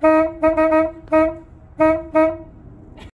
Thank you.